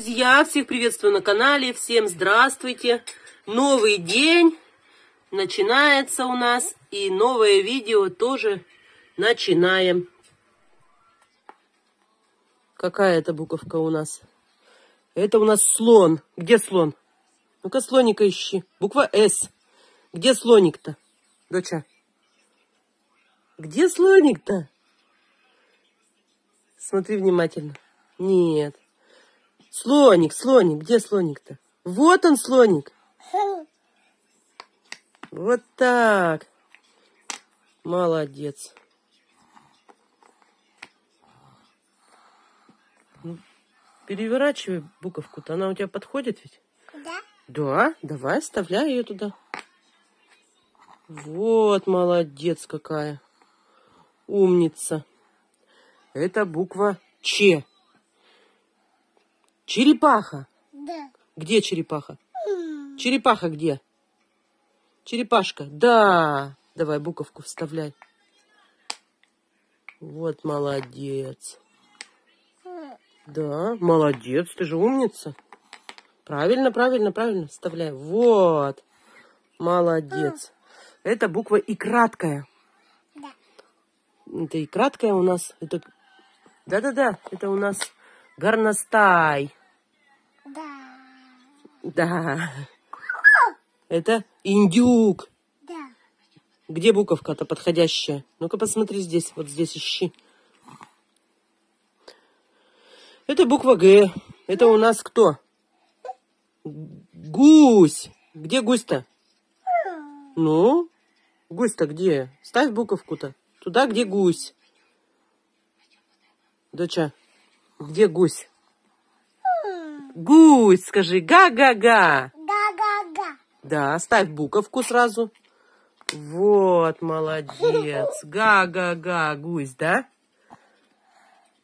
друзья! Всех приветствую на канале. Всем здравствуйте! Новый день начинается у нас. И новое видео тоже начинаем. Какая это буковка у нас? Это у нас слон. Где слон? Ну-ка, слоника ищи. Буква С. Где слоник-то, доча? Где слоник-то? Смотри внимательно. Нет. Слоник, слоник. Где слоник-то? Вот он, слоник. Вот так. Молодец. Ну, переворачивай буковку-то. Она у тебя подходит ведь? Да. Да, давай, вставляй ее туда. Вот, молодец какая. Умница. Это буква Ч. Черепаха. Да. Где черепаха? Черепаха где? Черепашка. Да. Давай буковку вставляй. Вот молодец. Да, молодец. Ты же умница. Правильно, правильно, правильно. Вставляй. Вот. Молодец. Это буква и краткая. Да. Это и краткая у нас. Это... Да-да-да. Это у нас горностай. Да. Это индюк. Да. Где буковка-то подходящая? Ну-ка посмотри здесь, вот здесь ищи. Это буква Г. Это у нас кто? Гусь. Где гусь-то? Ну, гусь-то где? Ставь буковку-то. Туда, где гусь. Доча, где гусь? Гусь, скажи, га-га-га. Да-да-да. Да, ставь буковку сразу. Вот, молодец. Га-га-га, гусь, да?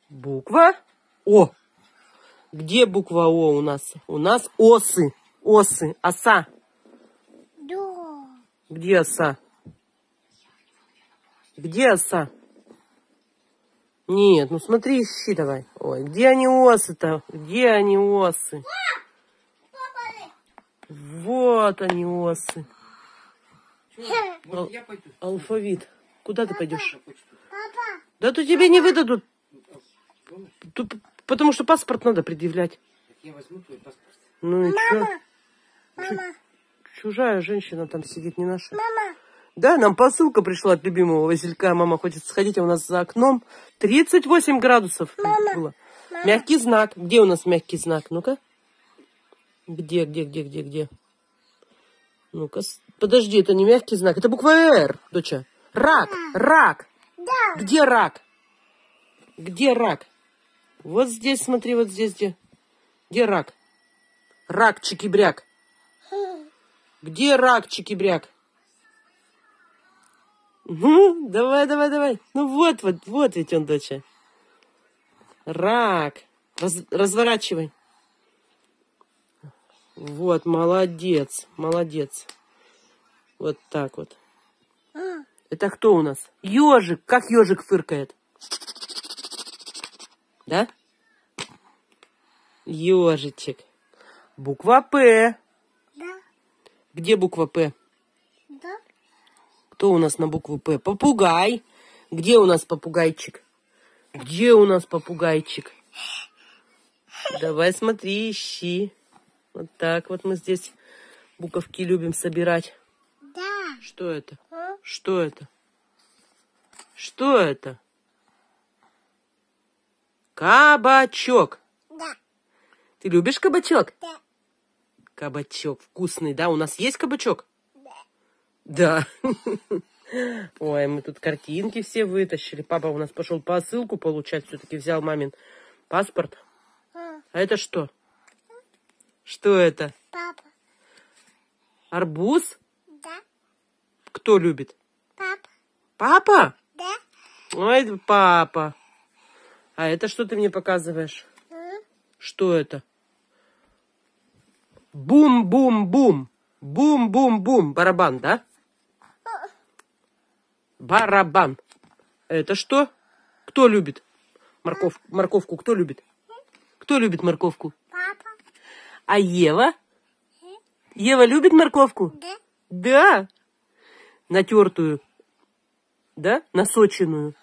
Буква О. Где буква О у нас? У нас осы. Осы. Оса. Да. Где оса? Где оса? Нет, ну смотри, ищи давай. Ой, где они осы-то? Где они осы? Вот они осы. Пойду? Алфавит. Куда ты пойдешь? Папа. Да то тебе не выдадут. Тут, потому что паспорт надо предъявлять. Паспорт. Ну и? Мама. Мама. Чужая женщина там сидит, не наша. Мама. Да, нам посылка пришла от любимого Василька. Мама хочет сходить, а у нас за окном 38 градусов Мама. было. Мягкий знак. Где у нас мягкий знак? Ну-ка. Где, где, где, где, где? Ну-ка. Подожди, это не мягкий знак. Это буква Р, доча. Рак, рак. Да. Где рак? Где рак? Вот здесь, смотри, вот здесь где. Где рак? Рак, чикибряк. Где рак, чикибряк? Ну, давай, давай, давай. Ну вот, вот, вот ведь он, доча. Рак. Раз- разворачивай. Вот, молодец, молодец. Вот так вот. Это кто у нас? Ежик. Как ежик фыркает? Да? Ежичек. Буква П. Да. Где буква П? Кто у нас на букву П? Попугай. Где у нас попугайчик? Где у нас попугайчик? Давай смотри, ищи. Вот так вот мы здесь буковки любим собирать. Да. Что это? А? Что это? Что это? Кабачок. Да. Ты любишь кабачок? Да. Кабачок вкусный, да? У нас есть кабачок? Да. Ой, мы тут картинки все вытащили. Папа у нас пошел посылку получать, все-таки взял мамин паспорт. А, А это что? Что это? Папа. Арбуз? Да. Кто любит? Папа. Папа? Да. Ой, папа. А это что ты мне показываешь? М? Что это? Бум-бум-бум. Бум-бум-бум. Барабан, да? Барабан. Это что? Кто любит? Морков, морковку кто любит? Кто любит морковку? Папа. А Ева? Ева любит морковку? Да. Да. Натертую. Да? Насоченную.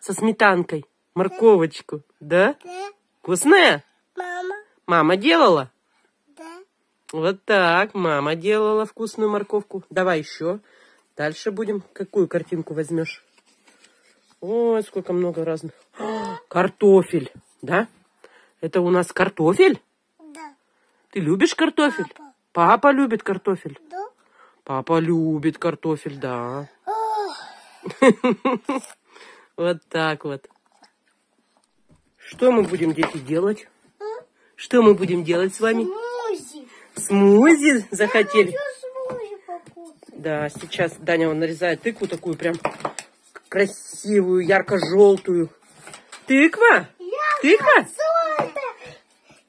Со сметанкой. Морковочку. Да? Да. Вкусная? Мама. Мама делала? Да. Вот так. Мама делала вкусную морковку. Давай еще. Дальше будем. Какую картинку возьмешь? Ой, сколько много разных. А, Картофель. Да? Это у нас картофель? Да. Ты любишь картофель? Папа. Папа любит картофель. Да. Папа любит картофель, да. Вот так вот. Что мы будем, дети, делать? Что мы будем делать с вами? Смузи. Смузи захотели? Да, сейчас Даня он нарезает тыкву такую прям красивую, ярко-желтую. Тыква? Тыква? Солнце.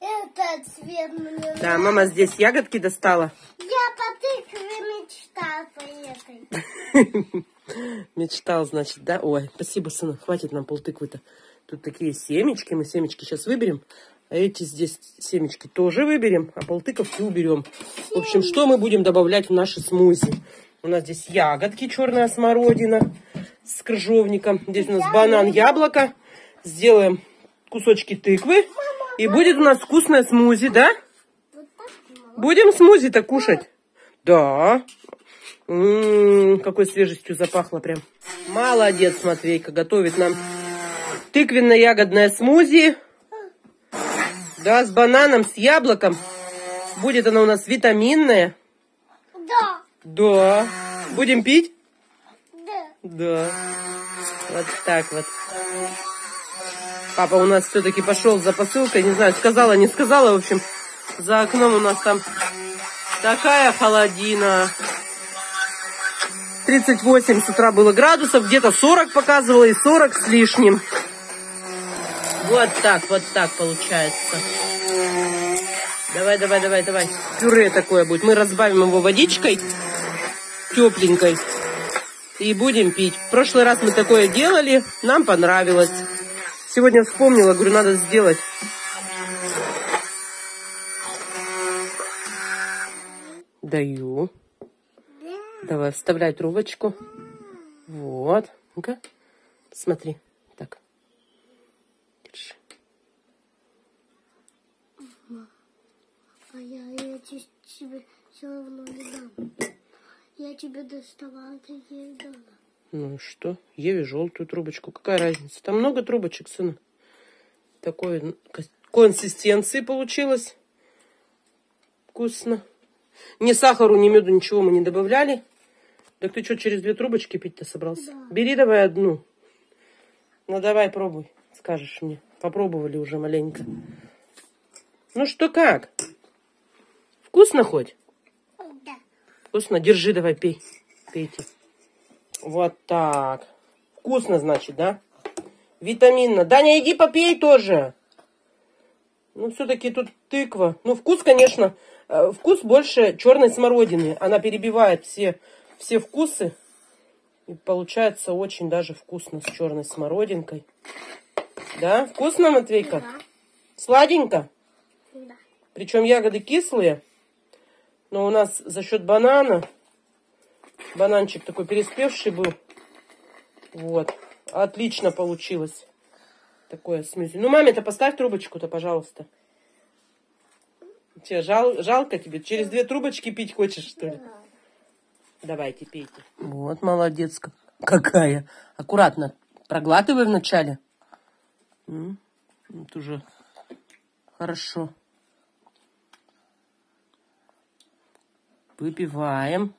Этот цвет мне Да, мама здесь ягодки достала. Я по тыкве мечтала по этой. Мечтал, значит, да? Ой, спасибо, сына, хватит нам полтыквы-то. Тут такие семечки, мы семечки сейчас выберем. А эти здесь семечки тоже выберем, а полтыковки уберем. В общем, что мы будем добавлять в наши смузи? У нас здесь ягодки, черная смородина с крыжовником. Здесь у нас банан, яблоко. Сделаем кусочки тыквы. И будет у нас вкусная смузи, да? Будем смузи-то кушать? Да. М, какой свежестью запахло прям. Молодец, Матвейка, готовит нам тыквенно-ягодное смузи. Да, с бананом, с яблоком. Будет оно у нас витаминное. Да. Да. Будем пить? Да. Да. Вот так вот. Папа у нас все-таки пошел за посылкой. Не знаю, сказала, не сказала. В общем, за окном у нас там такая холодина. 38 с утра было градусов, где-то 40 показывало и 40 с лишним. Вот так, вот так получается. Давай, давай, давай, давай. Пюре такое будет. Мы разбавим его водичкой тепленькой и будем пить. В прошлый раз мы такое делали, нам понравилось. Сегодня вспомнила, говорю, надо сделать. Даю. Да. Давай, вставляй трубочку. Вот. Ну-ка, смотри. Так. Держи. А я, я те- тебе все равно не дам. Я тебе доставала, ты ей дала. Ну и что? Еве желтую трубочку. Какая разница? Там много трубочек, сын. Такой консистенции получилось. Вкусно. Ни сахару, ни меду, ничего мы не добавляли. Так ты что, через две трубочки пить-то собрался? Да. Бери давай одну. Ну давай пробуй, скажешь мне. Попробовали уже маленько. Ну что, как? Вкусно хоть? Да. Вкусно? Держи, давай, пей. Пейте. Вот так. Вкусно, значит, да? Витаминно. Даня, иди попей тоже. Ну, все-таки тут тыква. Ну, вкус, конечно, э, вкус больше черной смородины. Она перебивает все, все вкусы. И получается очень даже вкусно с черной смородинкой. Да? Вкусно, Матвейка? Да. Сладенько? Да. Причем ягоды кислые. Но у нас за счет банана, бананчик такой переспевший был. Вот. Отлично получилось. Такое смузи. Ну, маме-то поставь трубочку-то, пожалуйста. Че, жал, жалко тебе? Через две трубочки пить хочешь, что ли? Да. Давайте, пейте. Вот молодец как- какая. Аккуратно. Проглатывай вначале. Вот уже хорошо. Выпиваем.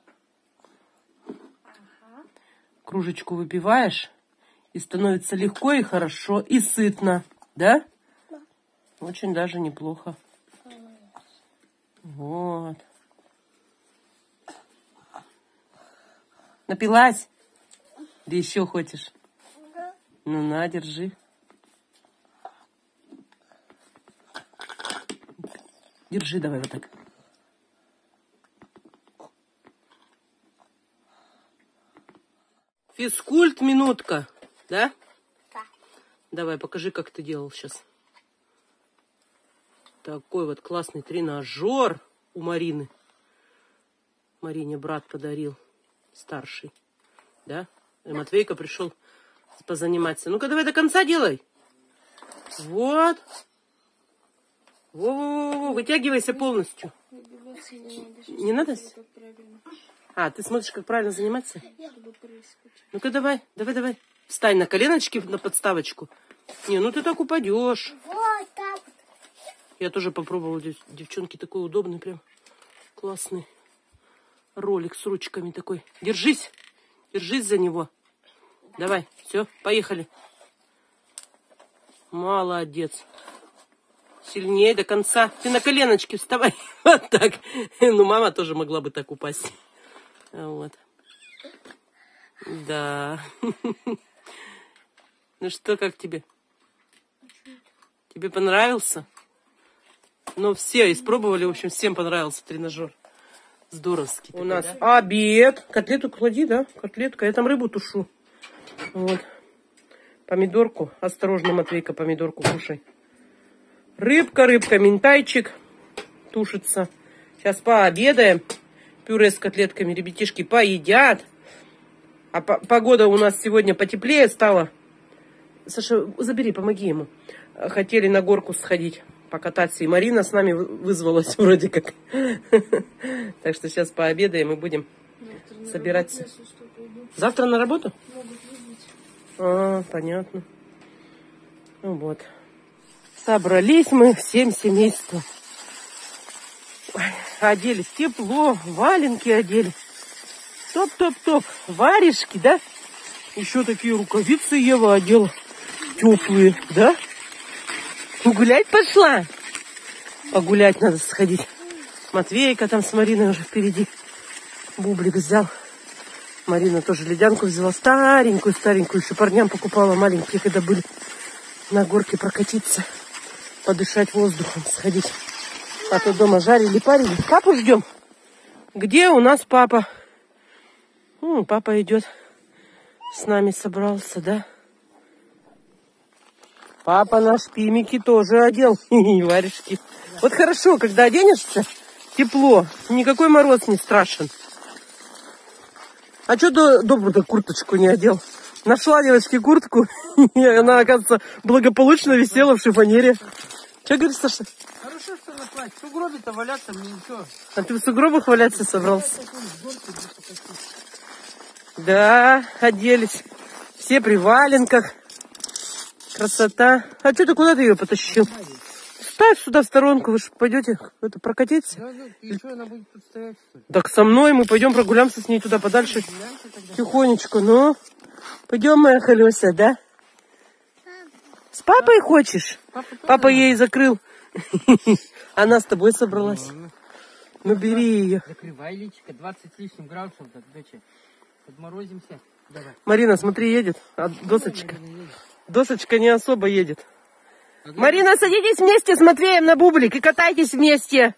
Кружечку выпиваешь, и становится легко и хорошо, и сытно. Да? Очень даже неплохо. Вот. Напилась? Да еще хочешь? Ну на, держи. Держи давай вот так. Физкульт минутка, да? Да. Давай, покажи, как ты делал сейчас. Такой вот классный тренажер у Марины. Марине брат подарил, старший. Да? И Матвейка пришел позаниматься. Ну-ка, давай до конца делай. Вот. Во-во-во, вытягивайся полностью. Не надо. А, ты смотришь, как правильно заниматься? Ну-ка, давай, давай, давай. Встань на коленочки на подставочку. Не, ну ты так упадешь. Вот так. Я тоже попробовала, дев- девчонки, такой удобный прям. Классный ролик с ручками такой. Держись, держись за него. Давай, все, поехали. Молодец. Сильнее до конца. Ты на коленочки вставай. Вот так. Ну, мама тоже могла бы так упасть. Вот. Да. Ну что, как тебе? Тебе понравился? Ну, все испробовали, в общем, всем понравился тренажер. Здоровский. У нас обед. Котлету клади, да? Котлетка. Я там рыбу тушу. Вот. Помидорку. Осторожно, Матвейка, помидорку кушай. Рыбка, рыбка, ментайчик тушится. Сейчас пообедаем. Пюре с котлетками ребятишки поедят. А по- погода у нас сегодня потеплее стала. Саша, забери, помоги ему. Хотели на горку сходить, покататься. И Марина с нами вы- вызвалась вроде как. Так что сейчас пообедаем и будем Собираться. Завтра на работу? А, понятно. Ну вот. Собрались мы всем семейством. Оделись тепло, валенки одели. Топ-топ-топ. Варежки, да? Еще такие рукавицы Ева одела. Теплые, да? Гулять пошла? Погулять надо сходить. Матвейка там с Мариной уже впереди. Бублик взял. Марина тоже ледянку взяла старенькую, старенькую. Еще парням покупала маленькие, когда были на горке прокатиться, подышать воздухом, сходить. А то дома жарили, парили. Папу ждем. Где у нас папа? М, папа идет. С нами собрался, да? Папа наш пимики тоже одел. Варежки. Вот хорошо, когда оденешься, тепло. Никакой мороз не страшен. А что до дома-то курточку не одел? Нашла девочке куртку, и она, оказывается, благополучно висела в шифонере. Что говоришь, Саша? Платье. В сугробе-то валяться мне ничего. А ты в сугробах валяться собрался? Да, оделись. Все при валенках. Красота. А что ты куда ты ее потащил? Ставь сюда в сторонку, вы же пойдете это прокатиться. Да, ну, и что, она будет тут стоять, что ли? Так со мной мы пойдем прогуляемся с ней туда подальше. Тихонечко, ну. Пойдем, моя Халёся, да? С папой хочешь? Папа ей закрыл. Она с тобой собралась. Ладно. Ну, бери ее. Закрывай личико, 20 с лишним градусов, доча. Подморозимся. Давай. Марина, смотри, едет. А досочка. Досочка не особо едет. Марина, садитесь вместе с Матвеем на бублик и катайтесь вместе.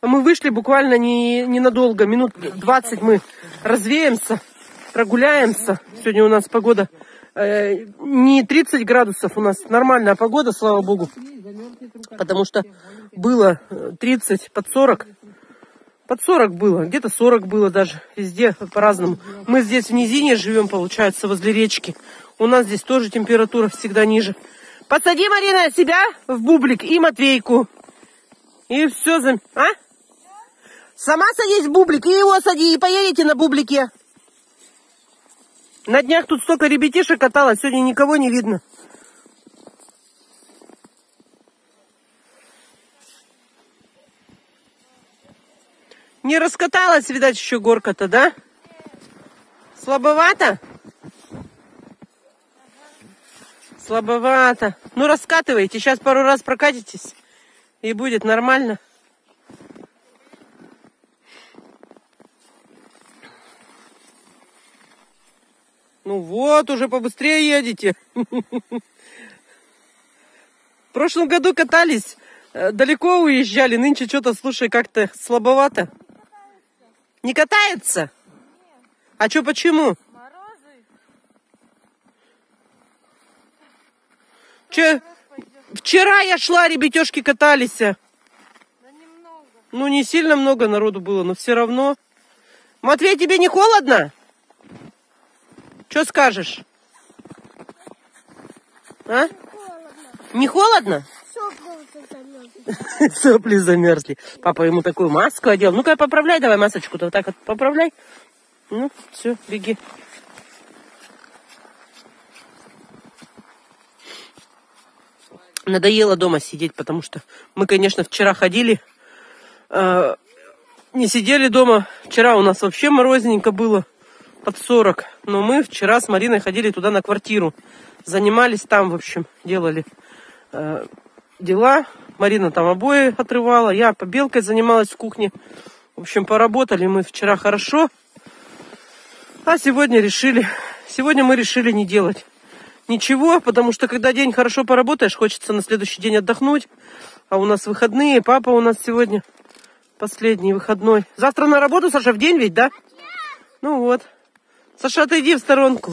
А мы вышли буквально не, ненадолго, минут 20 мы развеемся, прогуляемся. Сегодня у нас погода э, не 30 градусов, у нас нормальная погода, слава богу. Потому что было э, 30 под 40. Под 40 было, где-то 40 было даже, везде по-разному. Мы здесь в низине живем, получается, возле речки. У нас здесь тоже температура всегда ниже. Посади, Марина, себя в бублик и Матвейку. И все за... А? Сама садись в бублик, и его сади, и поедете на бублике. На днях тут столько ребятишек каталось, сегодня никого не видно. Не раскаталась, видать, еще горка-то, да? Слабовато? Слабовато. Ну, раскатывайте. Сейчас пару раз прокатитесь. И будет нормально. Ну вот, уже побыстрее едете. В прошлом году катались, э, далеко уезжали, нынче что-то, слушай, как-то слабовато. Не катается? А что, почему? Че, вчера я шла, ребятешки катались. Ну, не сильно много народу было, но все равно. Матвей, тебе не холодно? Что скажешь? А? Не холодно? Сопнулся замерз. Сопли замерзли. Папа ему такую маску одел. Ну-ка, поправляй давай масочку-то. Вот так вот поправляй. Ну, все, беги. Надоело дома сидеть, потому что мы, конечно, вчера ходили, э, не сидели дома. Вчера у нас вообще морозненько было, под 40. Но мы вчера с Мариной ходили туда на квартиру. Занимались там, в общем, делали э, дела. Марина там обои отрывала, я побелкой занималась в кухне. В общем, поработали мы вчера хорошо. А сегодня решили, сегодня мы решили не делать ничего, потому что когда день хорошо поработаешь, хочется на следующий день отдохнуть. А у нас выходные, папа у нас сегодня последний выходной. Завтра на работу, Саша, в день ведь, да? Ну вот. Саша, отойди в сторонку.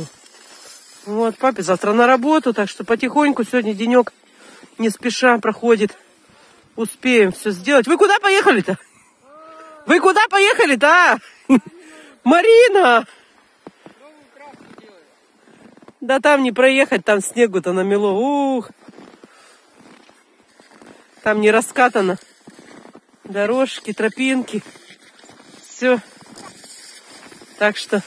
Вот, папе завтра на работу, так что потихоньку сегодня денек не спеша проходит. Успеем все сделать. Вы куда поехали-то? Вы куда поехали-то, а? Марина! Да там не проехать, там снегу-то намело. Ух! Там не раскатано. Дорожки, тропинки. Все. Так что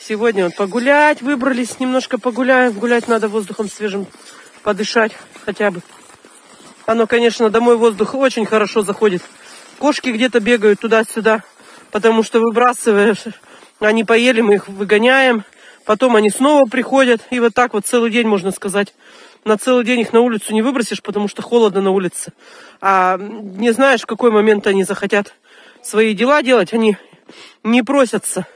сегодня вот погулять выбрались, немножко погуляем. Гулять надо воздухом свежим, подышать хотя бы. Оно, конечно, домой воздух очень хорошо заходит. Кошки где-то бегают туда-сюда, потому что выбрасываешь. Они поели, мы их выгоняем. Потом они снова приходят. И вот так вот целый день, можно сказать. На целый день их на улицу не выбросишь, потому что холодно на улице. А не знаешь, в какой момент они захотят свои дела делать. Они не просятся.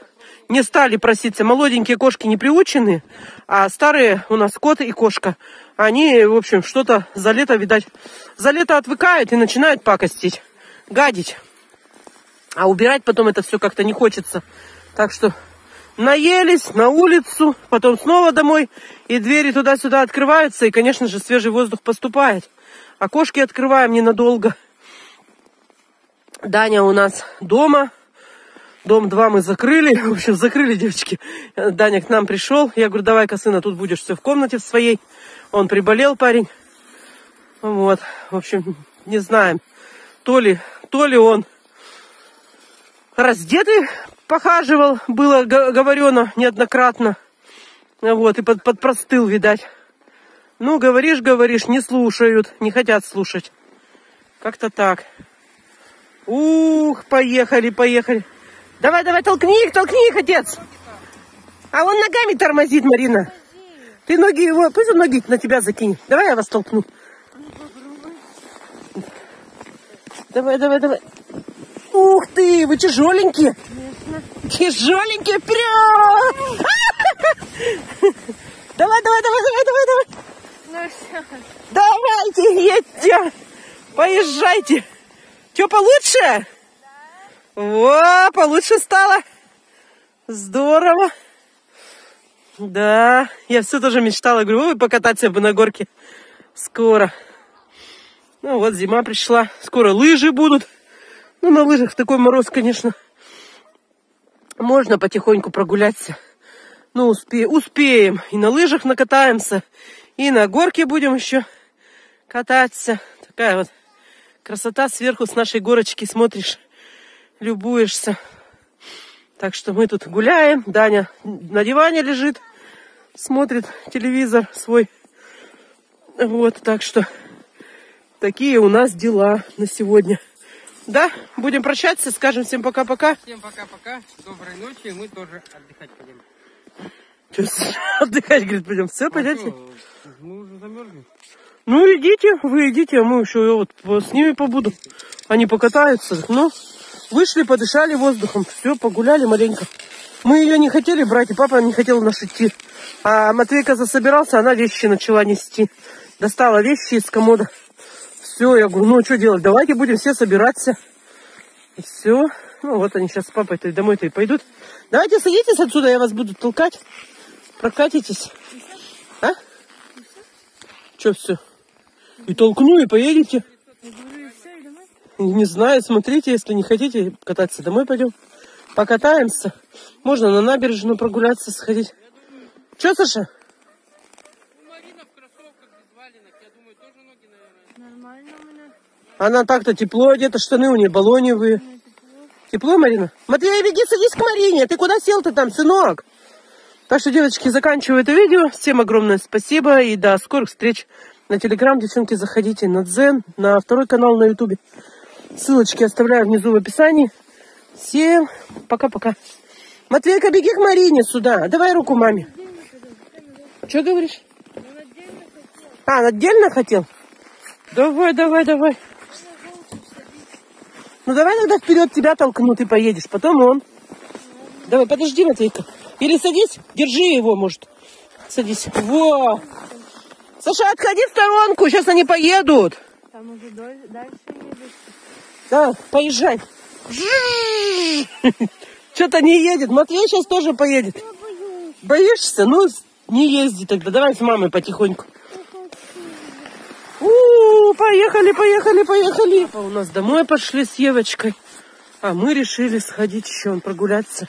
Не стали проситься. Молоденькие кошки не приучены, а старые у нас кот и кошка. Они, в общем, что-то за лето, видать, за лето отвыкают и начинают пакостить, гадить. А убирать потом это все как-то не хочется. Так что наелись на улицу, потом снова домой, и двери туда-сюда открываются, и, конечно же, свежий воздух поступает. Окошки открываем ненадолго. Даня у нас дома. Дом 2 мы закрыли. В общем, закрыли, девочки. Даня к нам пришел. Я говорю, давай-ка, сына, тут будешь все в комнате в своей. Он приболел, парень. Вот. В общем, не знаем. То ли, то ли он раздетый похаживал, было говорено неоднократно. Вот, и под, подпростыл, видать. Ну, говоришь, говоришь, не слушают, не хотят слушать. Как-то так. Ух, поехали, поехали. Давай, давай, толкни их, толкни их, отец. А он ногами тормозит, Марина. Ты ноги его, пусть он ноги на тебя закинет. Давай я вас толкну. Давай, давай, давай. Ух ты, вы тяжеленькие. Тяжеленькие, вперед! Давай, давай, давай, давай, давай, давай. Ну все. Давайте, едьте. Поезжайте. Что, получше? Во, получше стало. Здорово. Да, я все тоже мечтала. Говорю, ой, покататься бы на горке. Скоро. Ну вот, зима пришла. Скоро лыжи будут. Ну, на лыжах такой мороз, конечно, можно потихоньку прогуляться. Ну, успе- успеем. И на лыжах накатаемся, и на горке будем еще кататься. Такая вот красота сверху с нашей горочки смотришь, любуешься. Так что мы тут гуляем. Даня на диване лежит, смотрит телевизор свой. Вот, так что такие у нас дела на сегодня. Да, будем прощаться, скажем всем пока-пока. Всем пока-пока. Доброй ночи. Мы тоже отдыхать пойдем. Чё, Отдыхать, говорит, пойдем. Все, А пойдете? что, Мы уже замерзли. Ну, идите, вы идите, а мы еще вот с ними побуду. Они покатаются. Ну, вышли, подышали воздухом. Все, погуляли маленько. Мы ее не хотели брать, и папа не хотел нас идти. А Матвейка засобирался, она вещи начала нести. Достала вещи из комода. Все, я говорю, ну что делать, давайте будем все собираться. И все. Ну вот они сейчас с папой-то и домой-то и пойдут. Давайте садитесь отсюда, я вас буду толкать. Прокатитесь. А? Че все? И толкну, и поедете. Я говорю, и все, и домой. Не знаю, смотрите, если не хотите кататься, домой пойдем. Покатаемся. Можно на набережную прогуляться, сходить. Че, Саша? Она так-то тепло одета, штаны у нее баллоневые. Тепло, Марина? Матвей, беги, садись к Марине. Ты куда сел-то там, сынок? Так что, девочки, заканчиваю это видео. Всем огромное спасибо и до скорых встреч на Телеграм. Девчонки, заходите на Дзен, на второй канал на Ютубе. Ссылочки оставляю внизу в описании. Всем пока-пока. Матвейка, беги к Марине сюда. Давай руку маме. Что говоришь? А, отдельно хотел? Давай, давай, давай. Ну давай тогда вперед тебя толкну, ты поедешь. Потом он. Давай, подожди, Матвейка. Или садись, держи его, может. Садись. Во! Саша, отходи в сторонку, сейчас они поедут. Там уже дальше едешь. Да, поезжай. Что-то не едет. Матвей сейчас тоже поедет. Боюсь. Боишься? Ну, не езди тогда. Давай с мамой потихоньку. У, поехали, поехали, поехали. А У нас домой пошли с Евочкой. А мы решили сходить еще вон прогуляться.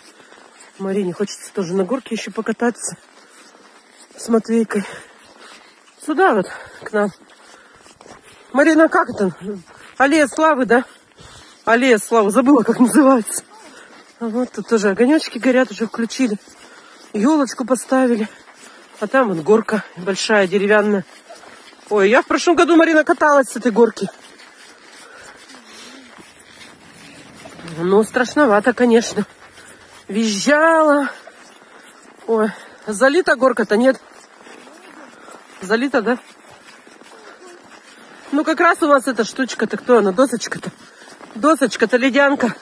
Марине хочется тоже на горке еще покататься. С Матвейкой. Сюда вот, к нам. Марина, как это? Аллея Славы, да? Аллея Славы. Забыла, как называется. А вот тут тоже огонечки горят, уже включили. Елочку поставили. А там вот горка большая, деревянная. Ой, я в прошлом году, Марина, каталась с этой горки. Ну, страшновато, конечно. Визжала. Ой, залита горка-то, нет? Залита, да? Ну, как раз у вас эта штучка-то, кто она, досочка-то? Досочка-то, ледянка.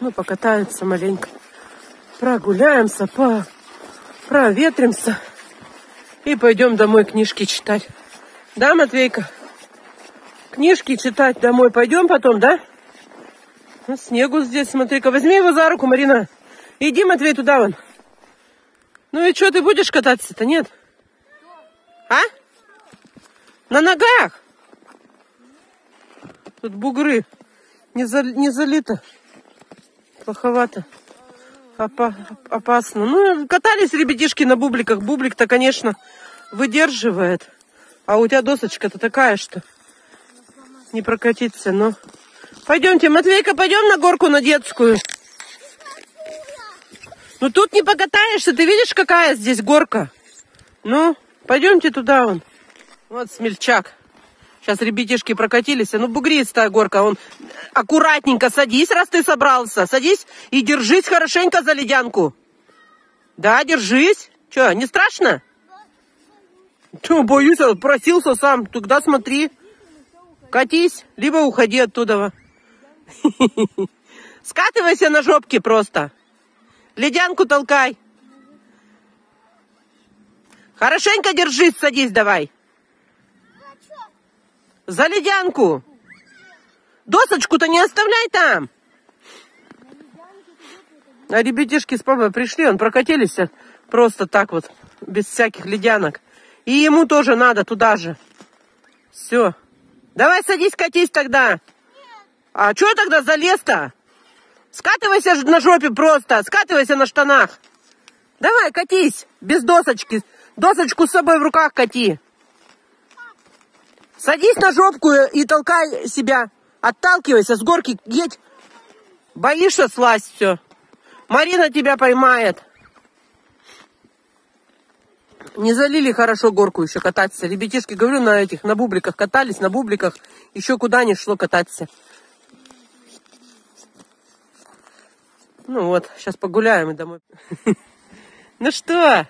Ну, покатаемся маленько. Прогуляемся, по... проветримся. И пойдем домой книжки читать. Да, Матвейка? Книжки читать домой пойдем потом, да? Ну, снегу здесь, смотри-ка. Возьми его за руку, Марина. Иди, Матвей, туда вон. Ну и что, ты будешь кататься-то, нет? А? На ногах? Тут бугры. Не, за- не залито. Плоховато. Опа- опасно. Ну, катались ребятишки на бубликах. Бублик-то, конечно, выдерживает. А у тебя досочка-то такая, что не прокатиться, но... Пойдемте, Матвейка, пойдем на горку на детскую. Ну, тут не покатаешься. Ты видишь, какая здесь горка? Ну, пойдемте туда вон. Вот смельчак. Сейчас ребятишки прокатились. Ну, бугристая горка. Он аккуратненько садись, раз ты собрался. Садись и держись хорошенько за ледянку. Да, держись. Че, не страшно? Че, боюсь, а просился сам. Тогда смотри. Катись, либо уходи оттуда. Скатывайся на жопке просто. Ледянку толкай. Хорошенько держись, садись давай. За ледянку. Досочку-то не оставляй там. А ребятишки с папой пришли, он прокатились просто так вот, без всяких ледянок. И ему тоже надо туда же. Все. Давай садись, катись тогда. А что тогда залез-то? Скатывайся на жопе просто, скатывайся на штанах. Давай, катись, без досочки. Досочку с собой в руках кати. Садись на жопку и толкай себя. Отталкивайся, с горки едь. Боишься слазь все. Марина тебя поймает. Не залили хорошо горку еще кататься. Ребятишки, говорю, на этих, на бубликах катались, на бубликах. Еще куда не шло кататься. Ну вот, сейчас погуляем и домой. Ну что?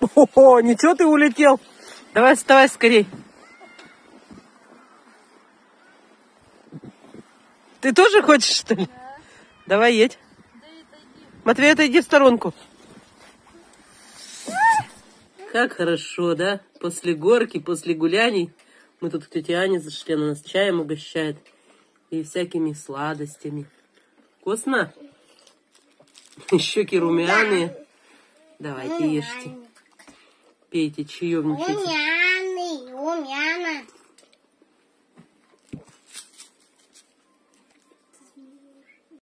О, ничего ты улетел. Давай вставай скорей. Ты тоже хочешь, что ли? Давай едь. Матвей, отойди в сторонку. Как хорошо, да? После горки, после гуляний. Мы тут к тете Ане зашли, она нас чаем угощает. И всякими сладостями. Вкусно? Щеки румяные. Давайте ешьте. Пейте, чаевничайте. Умяный, умяна.